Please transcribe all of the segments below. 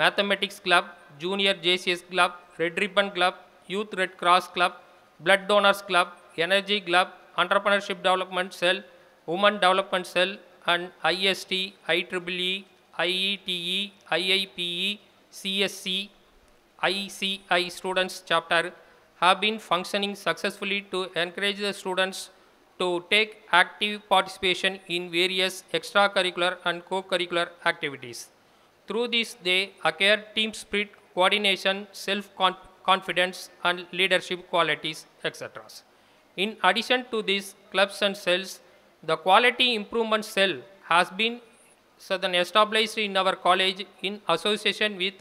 Mathematics Club, Junior JCS Club, Red Ribbon Club, Youth Red Cross Club, Blood Donors Club, Energy Club, Entrepreneurship Development Cell, Women Development Cell, and IST, IEEE, IETE, IIPE, CSC, ICI students chapter have been functioning successfully to encourage the students to take active participation in various extracurricular and co-curricular activities. Through this, they acquire team spirit, coordination, self-confidence, and leadership qualities, etc. In addition to these clubs and cells, the quality improvement cell has been then established in our college in association with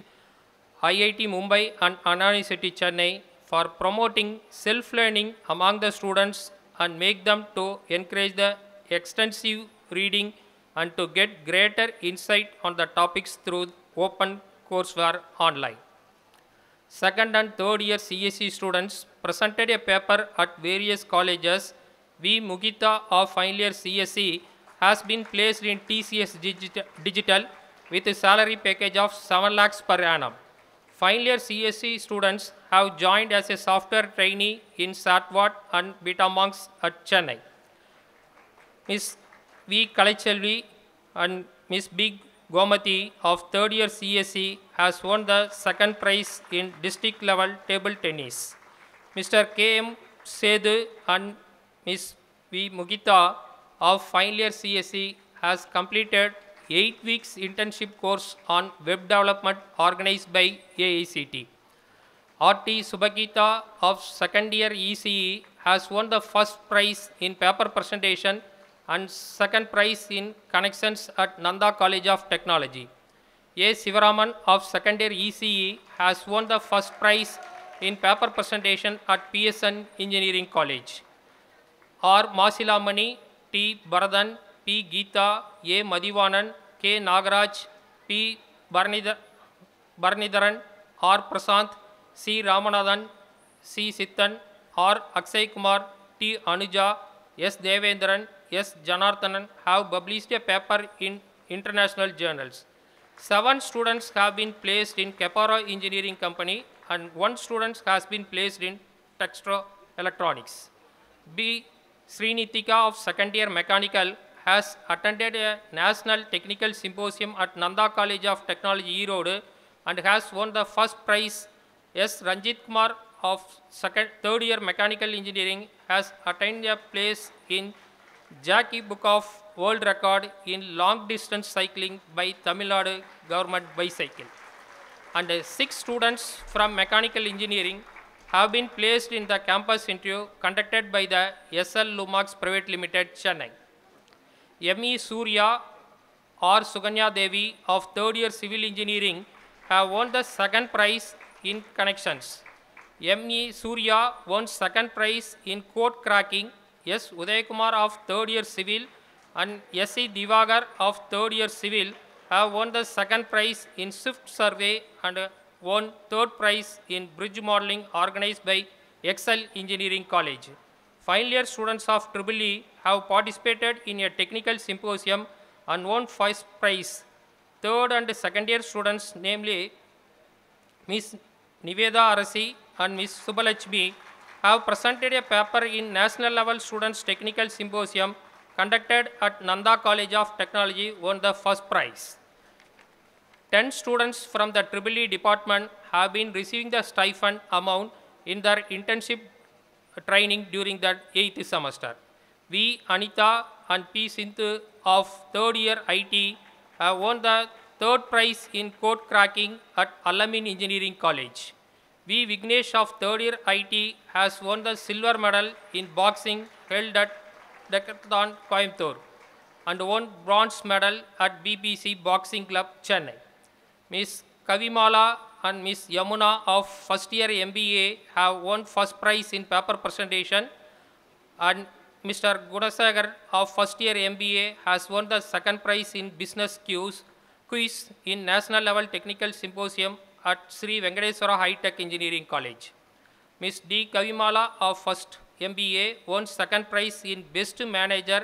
IIT Mumbai and Anna University Chennai for promoting self-learning among the students and make them to encourage the extensive reading and to get greater insight on the topics through open courseware online. Second and third year CSE students presented a paper at various colleges. V. Mugita of final year CSE has been placed in TCS Digit- Digital with a salary package of 7 lakhs per annum. Final year CSE students have joined as a software trainee in Satvat and Betamonks at Chennai. Ms. V. Kalachelvi and Ms. B. Gomati of third year CSE has won the second prize in district level table tennis. Mr. K. M. Sedu and Ms. V. Mugita of final year CSE has completed 8 weeks internship course on web development organized by AICT. R.T. Subhagita of second year ECE has won the first prize in paper presentation and second prize in connections at Nanda College of Technology. A. Sivaraman of second year ECE has won the first prize in paper presentation at PSN Engineering College. R. Masilamani, T. Baradan, P. Geeta, A. Madhivanan, K. Nagaraj, P. Barnidha- Barnidharan, R. Prasant, C. Ramanathan, C. Sittan, R. Akshay Kumar, T. Anuja, S. Devendran, S. Janardhanan have published a paper in international journals. Seven students have been placed in Capara Engineering Company and one student has been placed in Textro Electronics. B. Srinitika of second year mechanical has attended a national technical symposium at Nanda College of Technology Erode and has won the first prize. S. Ranjit Kumar of second, third year mechanical engineering has attained a place in Jackie Book of World Record in long distance cycling by Tamil Nadu government bicycle. And uh, six students from mechanical engineering have been placed in the campus interview conducted by the SL Lumax Private Limited, Chennai. M.E. Surya or Suganya Devi of third year civil engineering have won the second prize in connections. M.E. Surya won second prize in code cracking. S. Udayakumar of third year civil and S.E. Divagar of third year civil have won the second prize in Swift survey and won third prize in bridge modeling organized by Excel Engineering College. Final year students of Triple E have participated in a technical symposium and won first prize. Third and second year students, namely Ms. Niveda Arasi and Ms. Subalachmi, have presented a paper in national level students technical symposium conducted at Nanda College of Technology won the first prize. 10 students from the Triple E department have been receiving the stipend amount in their internship training during the 8th semester. V. Anita and P. Sindhu of third year IT have won the third prize in code cracking at Alamin Engineering College. V. Vignesh of third year IT has won the silver medal in boxing held at Decathlon Coimbatore and won bronze medal at BBC Boxing Club, Chennai. Ms. Kavimala and Ms. Yamuna of first year MBA have won first prize in paper presentation and Mr. Gunasagar of first year MBA has won the second prize in business quiz, quiz in national level technical symposium at Sri Venkateswara High Tech Engineering College. Ms. D. Kavimala of first MBA won second prize in best manager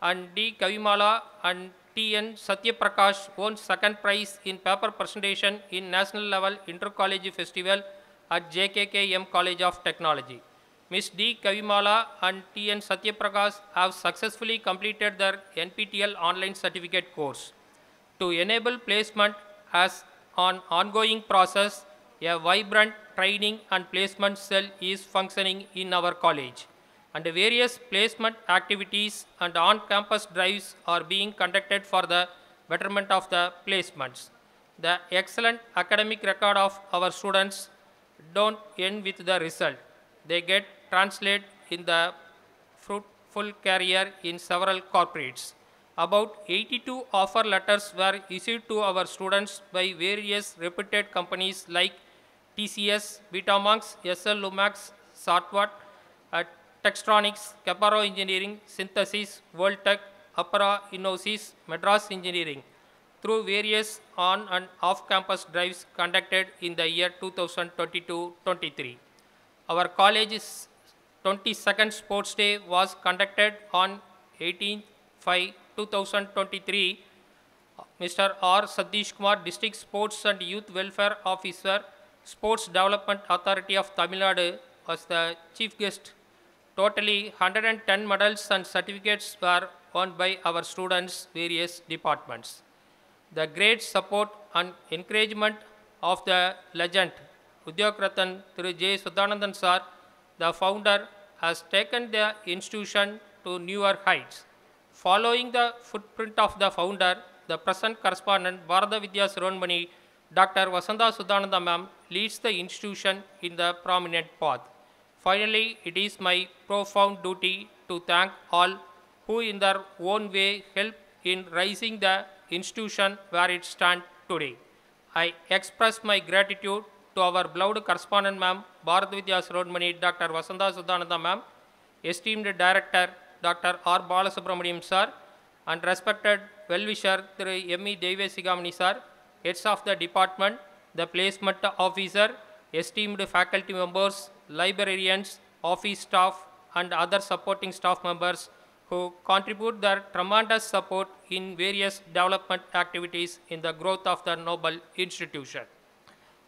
and D. Kavimala and T.N. Satyaprakash won second prize in paper presentation in national level inter-college festival at JKKM College of Technology. Ms. D. Kavimala and T.N. Satyaprakash have successfully completed their NPTEL online certificate course. To enable placement as an ongoing process, a vibrant training and placement cell is functioning in our college and various placement activities and on-campus drives are being conducted for the betterment of the placements. The excellent academic record of our students don't end with the result. They get translated in the fruitful career in several corporates. About 82 offer letters were issued to our students by various reputed companies like TCS, Vitamonks, SL Lumax, Sartwat, uh, Textronics, Caparo Engineering, Synthesis, Voltech, Apara Innosis, Madras Engineering through various on and off campus drives conducted in the year 2022-23. Our college's 22nd Sports Day was conducted on 18 5 2023. Mr. R. Satish Kumar, District Sports and Youth Welfare Officer, Sports Development Authority of Tamil Nadu, was the chief guest. Totally 110 medals and certificates were won by our students, various departments. The great support and encouragement of the legend, Udyog Ratan Thiru J. Sudanandan Sir, the founder, has taken the institution to newer heights. Following the footprint of the founder, the present correspondent Bharata Vidya Sironmani, Dr. Vasanta Sudananda ma'am, leads the institution in the prominent path. Finally, it is my profound duty to thank all who in their own way help in raising the institution where it stands today. I express my gratitude to our beloved correspondent ma'am, Bharat Vidya Dr. Vasanta Sudananda ma'am, esteemed director, Dr. R. Balasubramaniam sir, and respected well-wisher, Thiru M.E. Devesigamani sir, heads of the department, the placement officer, esteemed faculty members, librarians, office staff, and other supporting staff members who contribute their tremendous support in various development activities in the growth of the noble institution.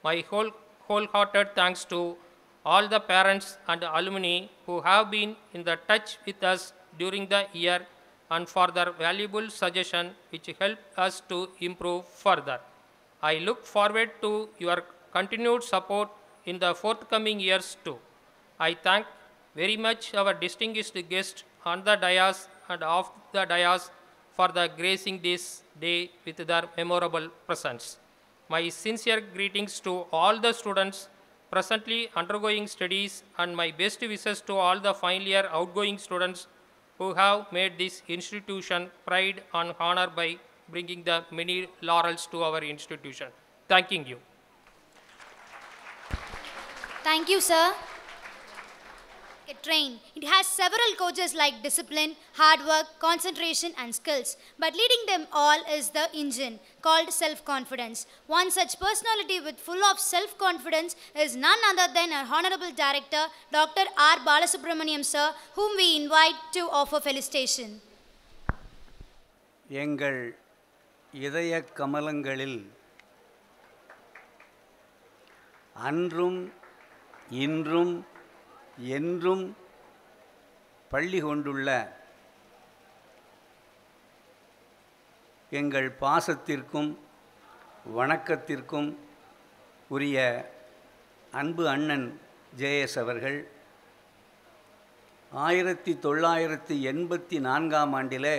My whole, wholehearted thanks to all the parents and alumni who have been in the touch with us during the year and for their valuable suggestion which help us to improve further. I look forward to your continued support in the forthcoming years too. I thank very much our distinguished guests on the dais and off the dais for the gracing this day with their memorable presence. My sincere greetings to all the students presently undergoing studies and my best wishes to all the final year outgoing students who have made this institution pride and honor by bringing the many laurels to our institution. Thanking you. Thank you, sir A train. It has several coaches like discipline, hard work, concentration, and skills. But leading them all is the engine called self confidence. One such personality with full of self confidence is none other than our Honorable Director, Dr. R. Balasubramaniam, sir, whom we invite to offer felicitation. எங்கள் இதய கமலங்களில் அன்றும் இன்றும் என்றும் பள்ளி கொண்டுள்ள எங்கள் பாசத்திற்கும் வணக்கத்திற்கும் உரிய அன்பு அண்ணன் ஜேஎஸ் அவர்கள் ஆயிரத்தி தொள்ளாயிரத்தி எண்பத்தி நான்காம் ஆண்டிலே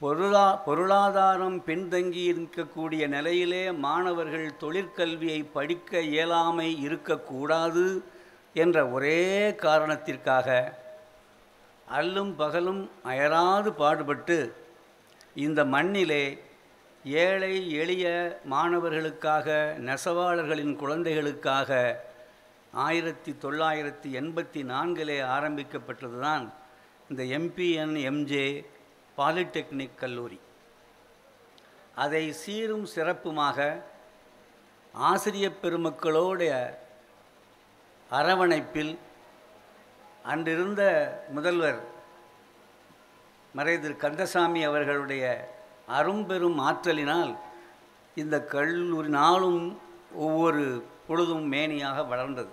பொருளா பொருளாதாரம் பின்தங்கி இருக்கக்கூடிய நிலையிலே மாணவர்கள் தொழிற்கல்வியை படிக்க இயலாமை இருக்கக்கூடாது என்ற ஒரே காரணத்திற்காக அல்லும் பகலும் அயராது பாடுபட்டு இந்த மண்ணிலே ஏழை எளிய மாணவர்களுக்காக நெசவாளர்களின் குழந்தைகளுக்காக ஆயிரத்தி தொள்ளாயிரத்தி எண்பத்தி நான்கிலே ஆரம்பிக்கப்பட்டதுதான் இந்த எம்பிஎன் எம்ஜே பாலிடெக்னிக் கல்லூரி. அதை சீரும் சிறப்புமாக ஆசிரியப் பெருமக்களோடைய அரவணைப்பில் அன்றிருந்த முதல்வர் மறைதிரு கந்தசாமி அவர்களுடைய அரும்பெரும் ஆற்றலினால் இந்த கல்லூரி நாளும் ஒவ்வொரு பொழுதும் மேனியாக வளர்ந்தது.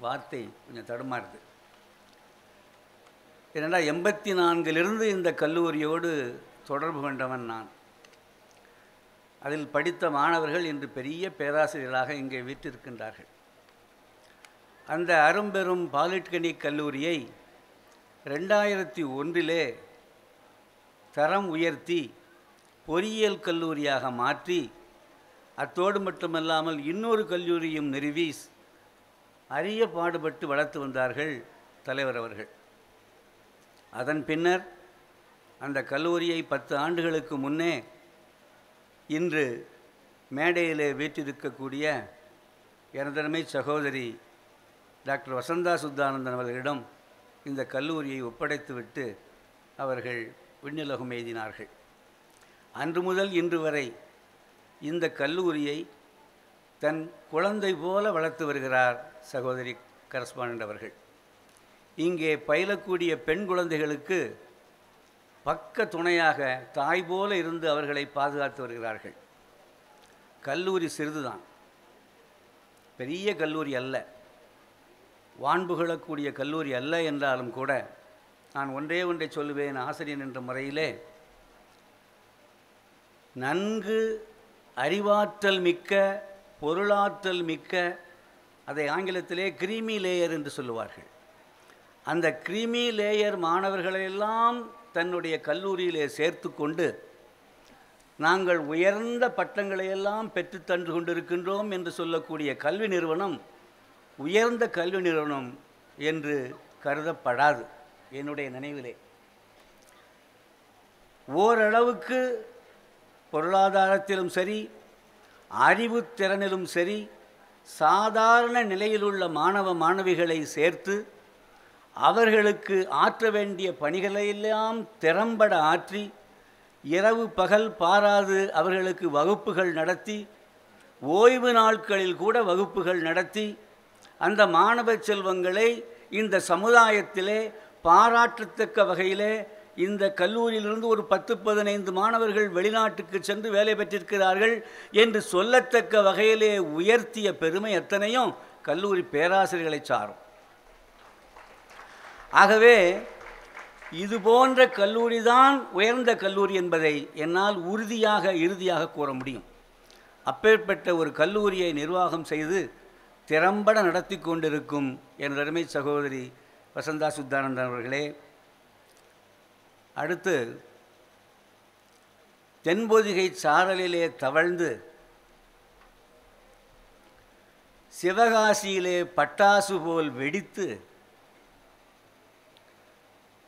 வார்த்தை கொஞ்சம் தடுமாறுது. ஏனென்றால் எண்பத்தி நான்கிலிருந்து இந்த கல்லூரியோடு தொடர்பு கொண்டவன் நான். அதில் படித்த மாணவர்கள் இன்று பெரிய பேராசிரியர்களாக இங்கே வீற்றிருக்கின்றார்கள். அந்த அரும்பெரும் பாலிடெக்னிக் கல்லூரியை ரெண்டாயிரத்தி ஒன்றிலே தரம் உயர்த்தி பொறியியல் கல்லூரியாக மாற்றி அத்தோடு மட்டுமல்லாமல் இன்னொரு கல்லூரியும் நிறுவி அரிய பாடுபட்டு வளர்த்து வந்தார்கள் தலைவர் அவர்கள். அதன் பின்னர் அந்த கல்லூரியை பத்து ஆண்டுகளுக்கு முன்னே இன்று மேடையிலே வீற்றிருக்கக்கூடிய எனதனமை சகோதரி டாக்டர் வசந்தா சுத்தானந்தன் அவர்களிடம் இந்த கல்லூரியை ஒப்படைத்துவிட்டு அவர்கள் விண்ணிலகம் எய்தினார்கள் அன்று முதல் இன்று வரை இந்த கல்லூரியை தன் குழந்தை போல வளர்த்து வருகிறார் சகோதரி கரஸ்பாண்ட் அவர்கள். இங்கே பயிலக்கூடிய பெண் குழந்தைகளுக்கு பக்க துணையாக தாய் போல இருந்து அவர்களை பாதுகாத்து வருகிறார்கள். கல்லூரி சிறிதுதான். பெரிய கல்லூரி அல்ல. வான்புகழக்கூடிய கல்லூரி அல்ல என்றாலும் கூட நான் ஒன்றே ஒன்றை சொல்லுவேன் ஆசிரியன் என்ற முறையிலே. நன்கு அறிவாற்றல் மிக்க பொருளாற்றல் மிக்க அதை ஆங்கிலத்திலே கிரீமி லேயர் என்று சொல்லுவார்கள். அந்த கிரீமி லேயர் மாணவர்களையெல்லாம் தன்னுடைய கல்லூரியிலே சேர்த்து கொண்டு நாங்கள் உயர்ந்த பட்டங்களையெல்லாம் பெற்று தந்து கொண்டிருக்கின்றோம் என்று சொல்லக்கூடிய கல்வி நிறுவனம் உயர்ந்த கல்வி நிறுவனம் என்று கருதப்படாது என்னுடைய நினைவிலே. ஓரளவுக்கு பொருளாதாரத்திலும் சரி அறிவுத்திறனிலும் சரி சாதாரண நிலையிலுள்ள மாணவ மாணவிகளை சேர்த்து அவர்களுக்கு ஆற்ற வேண்டிய பணிகளையெல்லாம் திறம்பட ஆற்றி இரவு பகல் பாராது அவர்களுக்கு வகுப்புகள் நடத்தி ஓய்வு நாட்களில் கூட வகுப்புகள் நடத்தி அந்த மாணவ செல்வங்களை இந்த சமுதாயத்திலே பாராட்டத்தக்க வகையிலே இந்த கல்லூரியிலிருந்து ஒரு பத்து பதினைந்து மாணவர்கள் வெளிநாட்டுக்கு சென்று வேலை பெற்றிருக்கிறார்கள் என்று சொல்லத்தக்க வகையிலே உயர்த்திய பெருமை எத்தனையும் கல்லூரி பேராசிரியர்களை சாரும். ஆகவே இது போன்ற கல்லூரி தான் உயர்ந்த கல்லூரி என்பதை என்னால் உறுதியாக இறுதியாக கூற முடியும். அப்பேற்பட்ட ஒரு கல்லூரியை நிர்வாகம் செய்து திறம்பட நடத்தி கொண்டிருக்கும் என் அருமை சகோதரி வசந்தா சுத்தானந்தன் அவர்களே அடுத்து தென்பொதிகை சாரலிலே தவழ்ந்து சிவகாசியிலே பட்டாசு போல் வெடித்து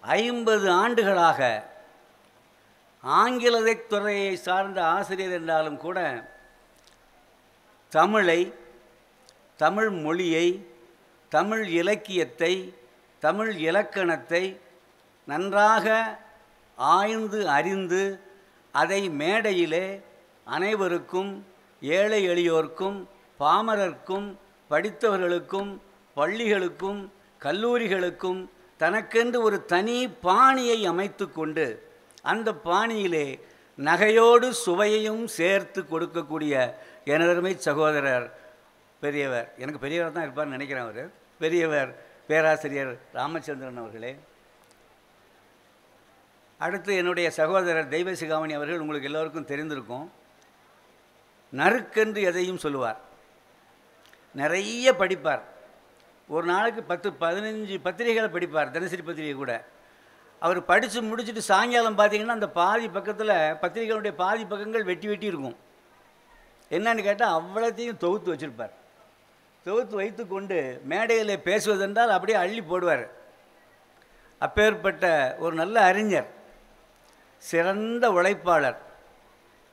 ஐம்பது ஆண்டுகளாக ஆங்கிலத்தை துறையை சார்ந்த ஆசிரியர் என்றாலும் கூட தமிழை தமிழ் மொழியை தமிழ் இலக்கியத்தை தமிழ் இலக்கணத்தை நன்றாக ஆய்ந்து அறிந்து அதை மேடையிலே அனைவருக்கும் ஏழை எளியோர்க்கும் பாமரர்க்கும் படித்தவர்களுக்கும் பள்ளிகளுக்கும் கல்லூரிகளுக்கும் தனக்கென்று ஒரு தனி பாணியை அமைத்து கொண்டு அந்த பாணியிலே நகையோடு சுவையையும் சேர்த்து கொடுக்கக்கூடிய எனதருமை சகோதரர் பெரியவர் எனக்கு பெரியவர் தான் இருப்பார்னு நினைக்கிறேன் அவர். பெரியவர் பேராசிரியர் ராமச்சந்திரன் அவர்களே. அடுத்து என்னுடைய சகோதரர் தெய்வ சிகாமணி அவர்கள் உங்களுக்கு எல்லோருக்கும் தெரிந்திருக்கும். நறுக்கென்று எதையும் சொல்லுவார். நிறைய படிப்பார். ஒரு நாளைக்கு பத்து பதினஞ்சு பத்திரிகைகளை படிப்பார் தினசரி பத்திரிகை கூட. அவர் படித்து முடிச்சுட்டு சாயங்காலம் பார்த்தீங்கன்னா அந்த பாதி பக்கத்தில் பத்திரிகைகளுடைய பாதி பக்கங்கள் வெட்டி வெட்டி இருக்கும். என்னன்னு கேட்டால் அவ்வளோத்தையும் தொகுத்து வச்சுருப்பார். தொகுத்து வைத்து கொண்டு மேடையில் பேசுவதென்றால் அப்படியே அள்ளி போடுவார். அப்பேற்பட்ட ஒரு நல்ல அறிஞர் சிறந்த உழைப்பாளர்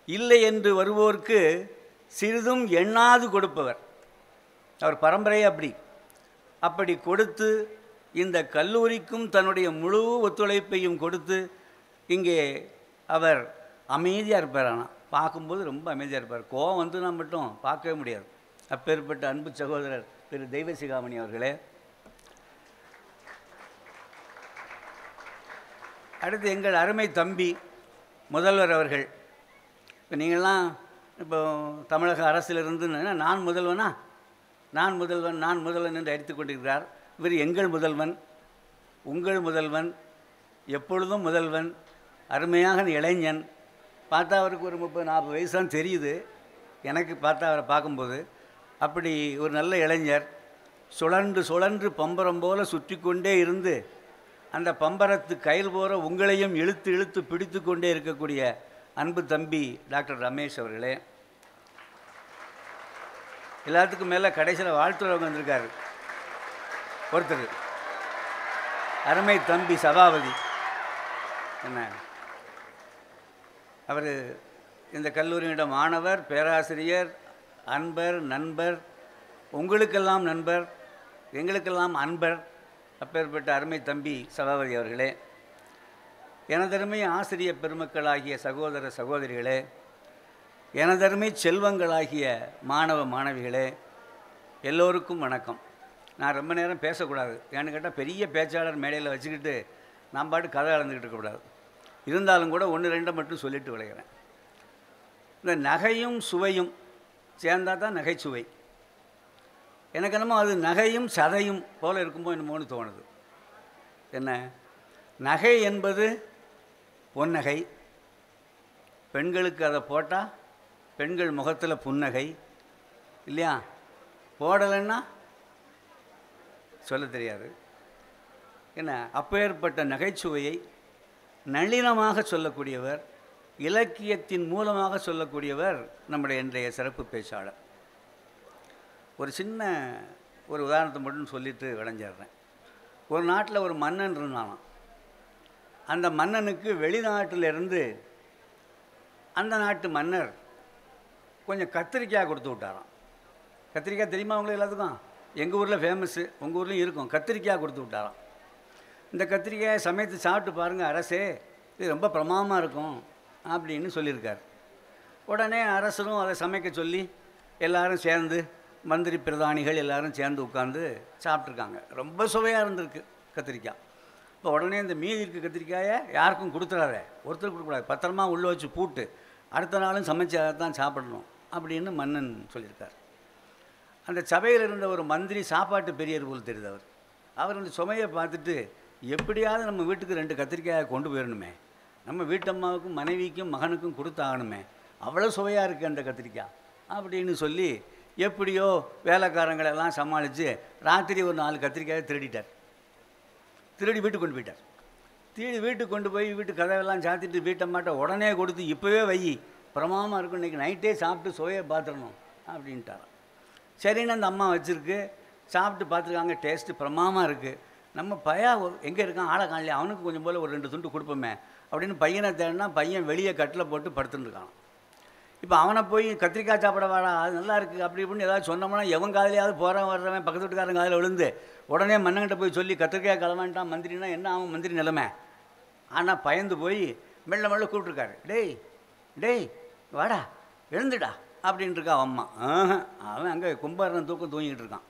இல்லை என்று வருவோருக்கு சிறிதும் எண்ணாது கொடுப்பவர். அவர் பரம்பரையே அப்படி. அப்படி கொடுத்து இந்த கல்லூரிக்கும் தன்னுடைய முழு ஒத்துழைப்பையும் கொடுத்து இங்கே அவர் அமைதியாக இருப்பார் ஆனால் பார்க்கும்போது ரொம்ப அமைதியாக இருப்பார். கோவம் வந்துனா மட்டும் பார்க்கவே முடியாது. அப்பேற்பட்ட அன்பு சகோதரர் திரு தெய்வ சிகாமணி அவர்களே. அடுத்து எங்கள் அருமை தம்பி முதல்வர் அவர்கள். இப்போ நீங்கள்லாம் இப்போ தமிழக அரசிலிருந்து நான் முதல்வனா? நான் முதல்வன் நான் முதல்வன் என்று அடித்துக் கொண்டிருக்கிறார். இவர் எங்கள் முதல்வன் உங்கள் முதல்வன் எப்பொழுதும் முதல்வன் அருமையாக இளைஞன். பார்த்தா அவருக்கு ஒரு முப்பது நாற்பது வயசு தான் தெரியுது. எனக்கு பார்த்தா அவரை பார்க்கும்போது அப்படி ஒரு நல்ல இளைஞர் சுழன்று சுழன்று பம்பரம் போல சுற்றி கொண்டே இருந்து அந்த பம்பரத்து கயில் போகிற உங்களையும் இழுத்து இழுத்து பிடித்து கொண்டே இருக்கக்கூடிய அன்பு தம்பி டாக்டர் ரமேஷ் அவர்களே எல்லாத்துக்கும் மேலே கடைசியில் வாழ்த்துறவங்க வந்திருக்காரு. ஒருத்தர். அருமை தம்பி சபாபதி. என்ன? அவர் இந்த கல்லூரியிட மாணவர் பேராசிரியர் அன்பர் நண்பர் உங்களுக்கெல்லாம் நண்பர் எங்களுக்கெல்லாம் அன்பர் அப்பேற்பட்ட அருமை தம்பி சபாபதி அவர்களே. எனதருமை ஆசிரிய பெருமக்களாகிய சகோதர சகோதரிகளே எனதருமை செல்வங்களாகிய மாணவ மாணவிகளே எல்லோருக்கும் வணக்கம். நான் ரொம்ப நேரம் பேசக்கூடாது. ஏன்னு கேட்டால் பெரிய பேச்சாளர் மேடையில் வச்சுக்கிட்டு நான் பாட்டு கதை அளந்துக்கிட்டு இருக்கக்கூடாது. இருந்தாலும் கூட ஒன்று ரெண்டை மட்டும் சொல்லிட்டு விளைகிறேன் இந்த நகையும் சுவையும் சேர்ந்தா தான் நகைச்சுவை. எனக்கு என்னமோ அது நகையும் சதையும் போல் இருக்குமோ என்னமோன்னு தோணுது. என்ன? நகை என்பது பொன்னகை பெண்களுக்கு அதை போட்டால் பெண்கள் முகத்தில் புன்னகை இல்லையா? போடலைன்னா சொல்ல தெரியாது. என்ன? அப்பேற்பட்ட நகைச்சுவையை நளினமாக சொல்லக்கூடியவர் இலக்கியத்தின் மூலமாக சொல்லக்கூடியவர் நம்முடைய இன்றைய சிறப்பு பேச்சாளர். ஒரு சின்ன ஒரு உதாரணத்தை மட்டும் சொல்லிட்டு விளைஞ்சிடுறேன். ஒரு நாட்டில் ஒரு மன்னன் இருந்தானாம். அந்த மன்னனுக்கு வெளிநாட்டிலிருந்து அந்த நாட்டு மன்னர் கொஞ்சம் கத்திரிக்காய் கொடுத்து விட்டாராம். கத்திரிக்காய் தெரியுமா உங்களுக்கு எல்லாத்துக்கும்? எங்கள் ஊரில் ஃபேமஸ்ஸு உங்கள் ஊர்லேயும் இருக்கும். கத்திரிக்காய் கொடுத்து விட்டாராம். இந்த கத்திரிக்காயை சமைத்து சாப்பிட்டு பாருங்கள் அரசே இது ரொம்ப பிரமாதமாக இருக்கும் அப்படின்னு சொல்லியிருக்கார். உடனே அரசரும் அதை சமைக்க சொல்லி எல்லாரும் சேர்ந்து மந்திரி பிரதானிகள் எல்லாரும் சேர்ந்து உட்காந்து சாப்பிட்ருக்காங்க ரொம்ப சுவையாக இருந்திருக்கு கத்திரிக்காய். இப்போ உடனே இந்த மீதி இருக்க கத்திரிக்காயை யாருக்கும் கொடுத்துடாத ஒருத்தர் கொடுக்கக்கூடாது. பத்திரமா உள்ளே வச்சு பூட்டு அடுத்த நாளும் சமைச்சு அதை தான் சாப்பிடணும். அப்படின்னு மன்னன் சொல்லியிருக்கார். அந்த சபையில் இருந்த ஒரு மந்திரி சாப்பாட்டு பெரியர் போல் தெரியுது அவர். அவர் அந்த சுமையை பார்த்துட்டு எப்படியாவது நம்ம வீட்டுக்கு ரெண்டு கத்திரிக்காயை கொண்டு போயிடணுமே நம்ம வீட்டம்மாவுக்கும் மனைவிக்கும் மகனுக்கும் கொடுத்தாகணுமே. அவ்வளோ சுவையாக இருக்குது அந்த கத்திரிக்காய் அப்படின்னு சொல்லி எப்படியோ வேலைக்காரங்களெல்லாம் சமாளித்து ராத்திரி ஒரு நாலு கத்திரிக்காயை திருடிட்டார். திருடி வீட்டுக்கு கொண்டு போயிட்டார். திருடி வீட்டுக்கு கொண்டு போய் வீட்டு கதவெல்லாம் சாத்திட்டு வீட்டம்மாட்ட உடனே கொடுத்து இப்போவே வை. பிரமாதமாக இருக்கும். இன்றைக்கி நைட்டே சாப்பிட்டு சுவையை பார்த்துடணும் அப்படின்ட்டாராம் சரின்னு அந்த அம்மா வச்சுருக்கு. சாப்பிட்டு பார்த்துருக்காங்க. டேஸ்ட்டு பிரமாதமாக இருக்குது நம்ம பையா எங்கே இருக்கான்? ஆளை காணலையே. அவனுக்கு கொஞ்சம் போல் ஒரு ரெண்டு துண்டு கொடுப்போமே அப்படின்னு பையனை தேடினா பையன் வெளியே கட்டில் போட்டு படுத்துட்டுருக்கான் இப்போ அவனை போய் கத்திரிக்காய் சாப்பிட வாடா அது நல்லா இருக்குது அப்படி இப்படின்னு ஏதாவது சொன்னோம்னா எவன் காதலையாவது போகிறவன் வர்றவன் பக்கத்து வீட்டுக்காரன் காதில் விழுந்து உடனே மன்னங்கிட்ட போய் சொல்லி கத்திரிக்காய் கிளவான்ட்டான் மந்திரினா என்ன ஆகும் மந்திரி நிலைமை? ஆனால் பயந்து போய் மெல்ல மெல்ல கூப்பிட்ருக்காரு டேய் டேய் வாடா எழுந்துடா அப்படின்ட்டு இருக்கா அம்மா. அவன் அங்கே கும்பாரன் தூக்கம் தூங்கிட்டு இருக்கான்.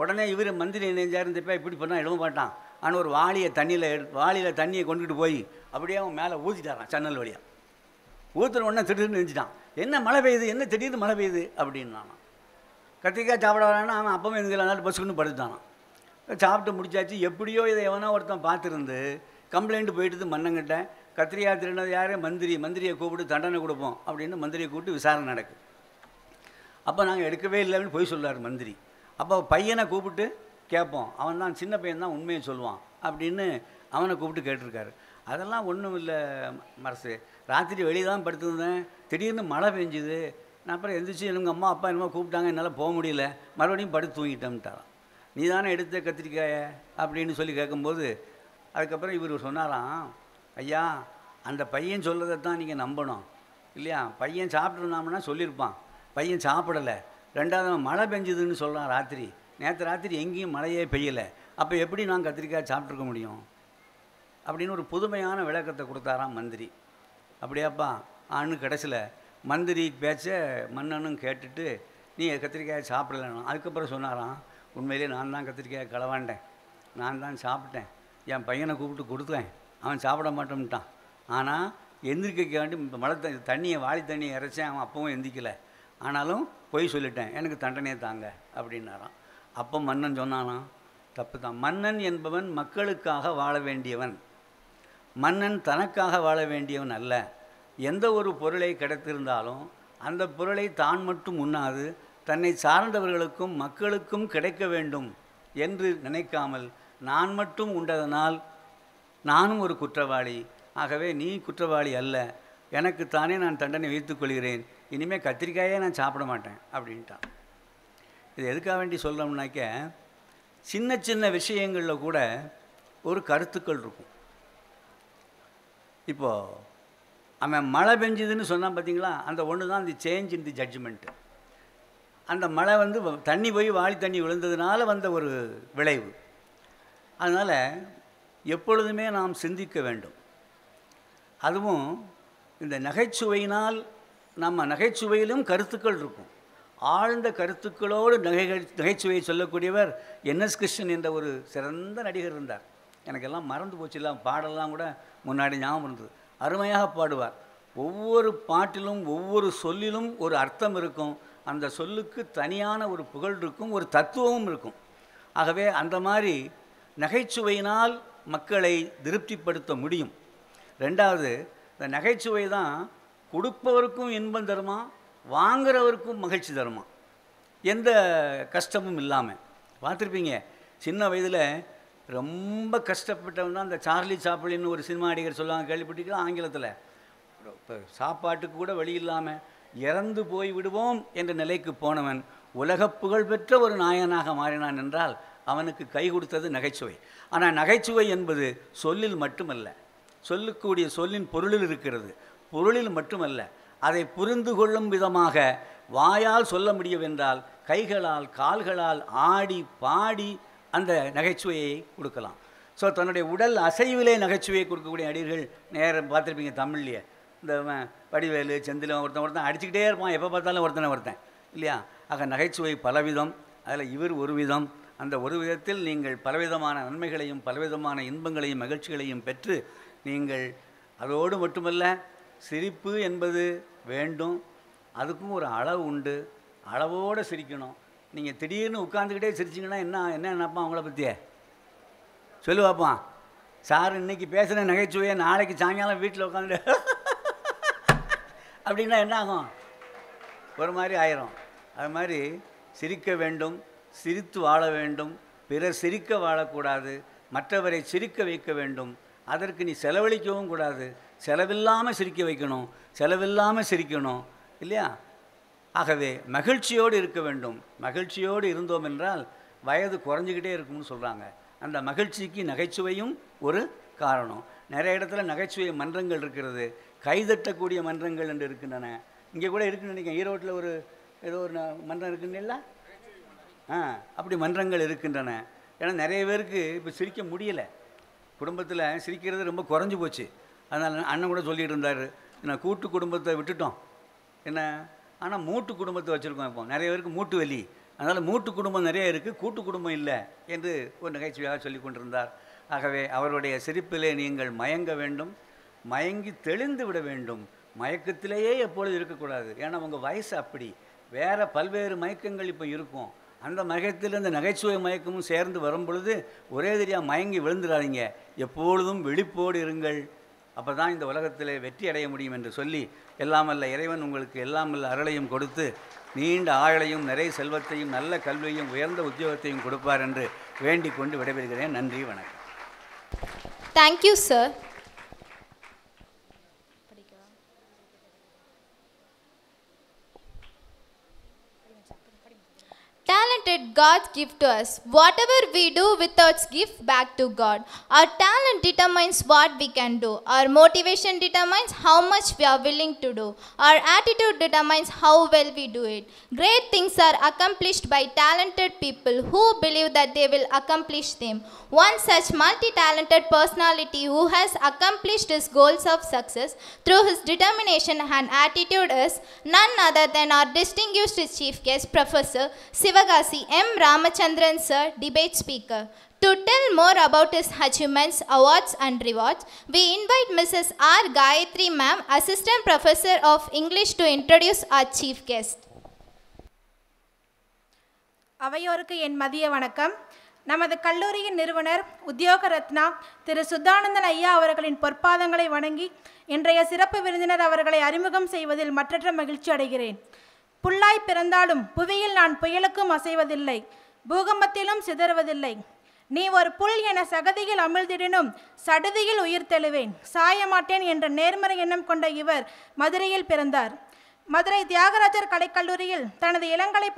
உடனே இவர் மந்திரி நெஞ்சார் இந்த இப்படி பண்ணால் எழுத மாட்டான். ஆனால் ஒரு வாளியை தண்ணியில் எடு வாளியில் தண்ணியை கொண்டுட்டு போய் அப்படியே அவன் மேலே ஊற்றிட்டாரான் ஜன்னல் வழியாக ஊற்றுற உடனே திடீர்னு நெஞ்சிட்டான் என்ன மழை பெய்யுது? என்ன திடீர்னு மழை பெய்யுது? அப்படின்னானான் கத்திரிக்காய் சாப்பிட வரானா அவன் அப்பவும் எதுக்கு நாள் பசுக்குன்னு படுத்துட்டானான் சாப்பிட்டு முடிச்சாச்சு எப்படியோ இதை எவனோ ஒருத்தன் பார்த்துருந்து கம்ப்ளைண்ட் போயிட்டு மன்னங்கிட்ட. கத்திரிக்காய் திருடினது யார்? மந்திரி. மந்திரியை கூப்பிட்டு தண்டனை கொடுப்போம் அப்படின்னு மந்திரியை கூப்பிட்டு விசாரணை நடக்குது. அப்போ நாங்கள் எடுக்கவே இல்லைன்னு போய் சொல்கிறார் மந்திரி. அப்போ பையனை கூப்பிட்டு கேட்போம். அவன் தான் சின்ன பையன் தான் உண்மையை சொல்லுவான் அப்படின்னு அவனை கூப்பிட்டு கேட்டிருக்காரு. அதெல்லாம் ஒன்றும் இல்லை மரசு. ராத்திரி வெளியே தான் படுத்துருந்தேன். திடீர்னு மழை பெஞ்சுது. நான் அப்புறம் எந்திரிச்சு எனக்கு அம்மா அப்பா என்னமோ கூப்பிட்டாங்க. என்னால் போக முடியல. மறுபடியும் படுத்து தூங்கிட்டேன்ட்டாரான் நீ தானே எடுத்த கத்திரிக்காய? அப்படின்னு சொல்லி கேட்கும்போது அதுக்கப்புறம் இவர் சொன்னாராம் ஐயா அந்த பையன் சொல்கிறத தான் நீங்கள் நம்பணும். இல்லையா? பையன் சாப்பிட்ருந்தாமன்னா சொல்லியிருப்பான். பையன் சாப்பிடலை. ரெண்டாவது மழை பெஞ்சுதுன்னு சொல்கிறான் ராத்திரி. நேற்று ராத்திரி எங்கேயும் மழையே பெய்யலை. அப்போ எப்படி நான் கத்திரிக்காய் சாப்பிட்ருக்க முடியும்? அப்படின்னு ஒரு புதுமையான விளக்கத்தை கொடுத்தாராம் மந்திரி. அப்படியாப்பா ஆன்னு கடைசியில் மந்திரி பேச்ச மன்னனும் கேட்டுட்டு நீ கத்திரிக்காயை சாப்பிடலன்னு அதுக்கப்புறம் சொன்னாராம் உண்மையிலே நான் தான் கத்திரிக்காயை களவாண்டேன். நான் தான் சாப்பிட்டேன். என் பையனை கூப்பிட்டு கொடுத்தேன் அவன் சாப்பிட மாட்டோம்ட்டான். ஆனால் எந்திரிக்காண்டி மழை தண்ணி தண்ணியை வாளி தண்ணியை இறைச்சேன் அவன் அப்பவும் எந்திக்கலை. ஆனாலும் பொய் சொல்லிட்டேன் எனக்கு தண்டனையை தாங்க அப்படின்னாராம். அப்போ மன்னன் சொன்னானாம் தப்பு தான் மன்னன் என்பவன் மக்களுக்காக வாழ வேண்டியவன். மன்னன் தனக்காக வாழ வேண்டியவன் அல்ல. எந்த ஒரு பொருளை கிடைத்திருந்தாலும் அந்த பொருளை தான் மட்டும் உண்ணாது தன்னை சார்ந்தவர்களுக்கும் மக்களுக்கும் கிடைக்க வேண்டும் என்று நினைக்காமல் நான் மட்டும் உண்டதனால் நானும் ஒரு குற்றவாளி. ஆகவே நீ குற்றவாளி அல்ல. எனக்கு தானே நான் தண்டனை வைத்துக்கொள்கிறேன் இனிமேல் கத்திரிக்காயே நான் சாப்பிட மாட்டேன் அப்படின்ட்டான். இது எதுக்காக வேண்டி சொல்கிறோம்னாக்க சின்ன சின்ன விஷயங்களில் கூட ஒரு கருத்துக்கள் இருக்கும். இப்போது அவன் மழை பெஞ்சுதுன்னு சொன்னான் பார்த்தீங்களா அந்த ஒன்று தான் தி சேஞ்ச் இன் தி ஜட்ஜ்மெண்ட்டு அந்த மழை வந்து வ- தண்ணி போய் வாளி தண்ணி விழுந்ததுனால வந்த ஒரு விளைவு. அதனால் எப்பொழுதுமே நாம் சிந்திக்க வேண்டும். அதுவும் இந்த நகைச்சுவையினால் நம்ம நகைச்சுவையிலும் கருத்துக்கள் இருக்கும். ஆழ்ந்த கருத்துக்களோடு நகை நகைச்சுவையை சொல்லக்கூடியவர் என்எஸ் கிருஷ்ணன் என்ற ஒரு சிறந்த நடிகர் இருந்தார். எனக்கெல்லாம் மறந்து போச்சு. எல்லாம் பாடலாம் கூட முன்னாடி ஞாபகம் இருந்தது. அருமையாக பாடுவார். ஒவ்வொரு பாட்டிலும் ஒவ்வொரு சொல்லிலும் ஒரு அர்த்தம் இருக்கும். அந்த சொல்லுக்கு தனியான ஒரு புகழ் இருக்கும் ஒரு தத்துவமும் இருக்கும். ஆகவே அந்த மாதிரி நகைச்சுவையினால் மக்களை திருப்திப்படுத்த முடியும். ரெண்டாவது இந்த நகைச்சுவை தான் கொடுப்பவருக்கும் இன்பம் தருமா வாங்குறவருக்கும் மகிழ்ச்சி தருமா? எந்த கஷ்டமும் இல்லாமல் பார்த்துருப்பீங்க சின்ன வயதில் ரொம்ப கஷ்டப்பட்டவன் தான் இந்த சார்லி சாப்பிளின்னு ஒரு சினிமா நடிகர் சொல்லுவாங்க கேள்விப்பட்டிருக்கீங்களா? ஆங்கிலத்தில். இப்போ சாப்பாட்டுக்கு கூட வழி இல்லாமல் இறந்து போய் விடுவோம் என்ற நிலைக்கு போனவன் உலகப் புகழ்பெற்ற ஒரு நாயனாக மாறினான் என்றால் அவனுக்கு கை கொடுத்தது நகைச்சுவை. ஆனால் நகைச்சுவை என்பது சொல்லில் மட்டுமல்ல. சொல்லக்கூடிய சொல்லின் பொருளில் இருக்கிறது. பொருளில் மட்டுமல்ல. அதை புரிந்து கொள்ளும் விதமாக வாயால் சொல்ல முடியவென்றால் கைகளால் கால்களால் ஆடி பாடி அந்த நகைச்சுவையை கொடுக்கலாம். ஸோ தன்னுடைய உடல் அசைவிலே நகைச்சுவையை கொடுக்கக்கூடிய நடிகர்கள் நேரம் பார்த்துருப்பீங்க தமிழ்லையே. இந்த வடிவேலு செந்திலும் ஒருத்தன் ஒருத்தன் அடிச்சுக்கிட்டே இருப்பான். எப்போ பார்த்தாலும் ஒருத்தனை ஒருத்தன். இல்லையா? ஆக நகைச்சுவை பலவிதம். அதில் இவர் ஒரு விதம் அந்த ஒரு விதத்தில் நீங்கள் பலவிதமான நன்மைகளையும் பலவிதமான இன்பங்களையும் மகிழ்ச்சிகளையும் பெற்று நீங்கள் அதோடு மட்டுமல்ல சிரிப்பு என்பது வேண்டும். அதுக்கும் ஒரு அளவு உண்டு. அளவோடு சிரிக்கணும். நீங்கள் திடீர்னு உட்காந்துக்கிட்டே சிரிச்சிங்கன்னா என்ன என்ன நினப்பான் அவங்கள பற்றியே சொல்லு பார்ப்பான் சார் இன்னைக்கு பேசுகிற நகைச்சுவையை நாளைக்கு சாயங்காலம் வீட்டில் உட்காந்து அப்படின்னா என்ன ஆகும்? ஒரு மாதிரி ஆயிரும். அது மாதிரி சிரிக்க வேண்டும். சிரித்து வாழ வேண்டும் பிறர் சிரிக்க வாழக்கூடாது மற்றவரை சிரிக்க வைக்க வேண்டும். அதற்கு நீ செலவழிக்கவும் கூடாது. செலவில்லாமல் சிரிக்க வைக்கணும் செலவில்லாமல் சிரிக்கணும் இல்லையா? ஆகவே மகிழ்ச்சியோடு இருக்க வேண்டும். மகிழ்ச்சியோடு இருந்தோம் என்றால் வயது குறைஞ்சிக்கிட்டே இருக்கும்னு சொல்கிறாங்க அந்த மகிழ்ச்சிக்கு நகைச்சுவையும் ஒரு காரணம். நிறைய இடத்துல நகைச்சுவை மன்றங்கள் இருக்கிறது. கைதட்டக்கூடிய மன்றங்கள் என்று இருக்கின்றன. இங்கே கூட இருக்குன்னு நினைக்கிறேன். ஈரோட்டில் ஒரு ஏதோ ஒரு ந- மன்றம் இருக்குன்னு இல்லை? அப்படி மன்றங்கள் இருக்கின்றன. ஏன்னா நிறைய பேருக்கு இப்போ சிரிக்க முடியலை. குடும்பத்தில் சிரிக்கிறது ரொம்ப குறைஞ்சி போச்சு. அதனால் அண்ணன் கூட சொல்லிகிட்டு இருந்தார் நான் கூட்டு குடும்பத்தை விட்டுட்டோம். என்ன? ஆனால் மூட்டு குடும்பத்தை வச்சுருக்கோம் இப்போ. நிறைய பேருக்கு மூட்டு வலி. அதனால் மூட்டு குடும்பம் நிறைய இருக்குது கூட்டு குடும்பம் இல்லை என்று ஒரு நகைச்சுவையாக சொல்லி கொண்டிருந்தார். ஆகவே அவருடைய சிரிப்பிலே நீங்கள் மயங்க வேண்டும் மயங்கி தெளிந்து விட வேண்டும். மயக்கத்திலேயே எப்பொழுது இருக்கக்கூடாது. ஏன்னா உங்கள் வயசு அப்படி. வேறு பல்வேறு மயக்கங்கள் இப்போ இருக்கும். அந்த மகத்தில் இந்த நகைச்சுவை மயக்கமும் சேர்ந்து வரும் பொழுது ஒரே தெரியாக மயங்கி விழுந்துடாதீங்க எப்பொழுதும் வெளிப்போடு இருங்கள். அப்போ தான் இந்த உலகத்தில் வெற்றி அடைய முடியும் என்று சொல்லி எல்லாமல்ல இறைவன் உங்களுக்கு எல்லாமல்ல அருளையும் கொடுத்து நீண்ட ஆயுளையும் நிறைய செல்வத்தையும் நல்ல கல்வியையும் உயர்ந்த உத்தியோகத்தையும் கொடுப்பார் என்று வேண்டிக் கொண்டு விடைபெறுகிறேன். நன்றி வணக்கம். Thank you sir Talented God's gift to us. Whatever we do without give back to God. Our talent determines what we can do. Our motivation determines how much we are willing to do. Our attitude determines how well we do it. Great things are accomplished by talented people who believe that they will accomplish them. One such multi talented personality who has accomplished his goals of success through his determination and attitude is none other than our distinguished chief guest, Professor Sivagasi M. Ramachandran, sir, debate speaker. To tell more about his achievements, awards, and rewards, we invite Mrs. R. Gayatri Ma'am, Assistant Professor of English, to introduce our chief guest. அவையோருக்கு என் மதிய வணக்கம் நமது கல்லூரியின் நிறுவனர் உத்தியோக ரத்னா திரு சுத்தானந்தன் ஐயா அவர்களின் பொற்பாதங்களை வணங்கி இன்றைய சிறப்பு விருந்தினர் அவர்களை அறிமுகம் செய்வதில் மற்றற்ற மகிழ்ச்சி அடைகிறேன் புல்லாய் பிறந்தாலும் புவியில் நான் புயலுக்கும் அசைவதில்லை பூகம்பத்திலும் சிதறுவதில்லை. நீ ஒரு புல் என சகதியில் அமிழ்திடினும் சடுதியில் உயிர் தெழுவேன் சாயமாட்டேன் என்ற நேர்மறை எண்ணம் கொண்ட இவர் மதுரையில் பிறந்தார். மதுரை தியாகராஜர் கலைக்கல்லூரியில் தனது இளங்கலை